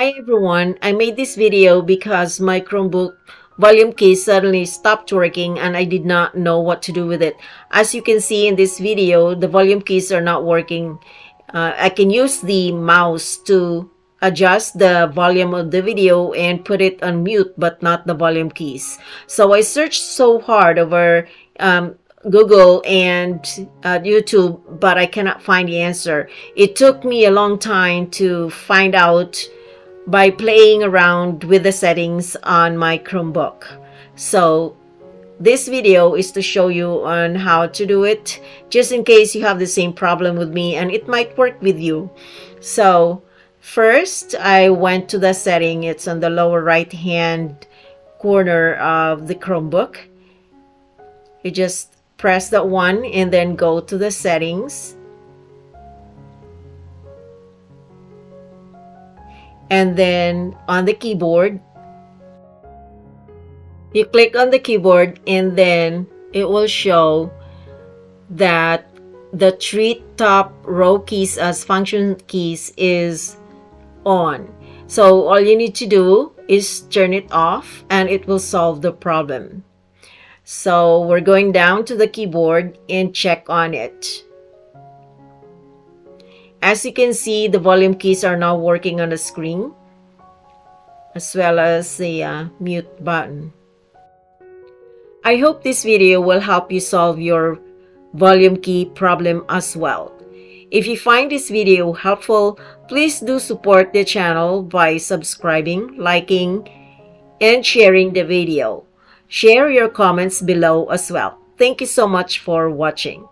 Hi everyone, I made this video because my Chromebook volume key suddenly stopped working and I did not know what to do with it. As you can see in this video, the volume keys are not working. Uh, I can use the mouse to adjust the volume of the video and put it on mute but not the volume keys. So I searched so hard over um, Google and uh, YouTube but I cannot find the answer. It took me a long time to find out by playing around with the settings on my Chromebook. So this video is to show you on how to do it just in case you have the same problem with me and it might work with you. So first I went to the setting. It's on the lower right hand corner of the Chromebook. You just press that one and then go to the settings and then on the keyboard you click on the keyboard and then it will show that the three top row keys as function keys is on. So all you need to do is turn it off and it will solve the problem. So we're going down to the keyboard and check on it as you can see, the volume keys are now working on the screen as well as the uh, mute button. I hope this video will help you solve your volume key problem as well. If you find this video helpful, please do support the channel by subscribing, liking, and sharing the video. Share your comments below as well. Thank you so much for watching.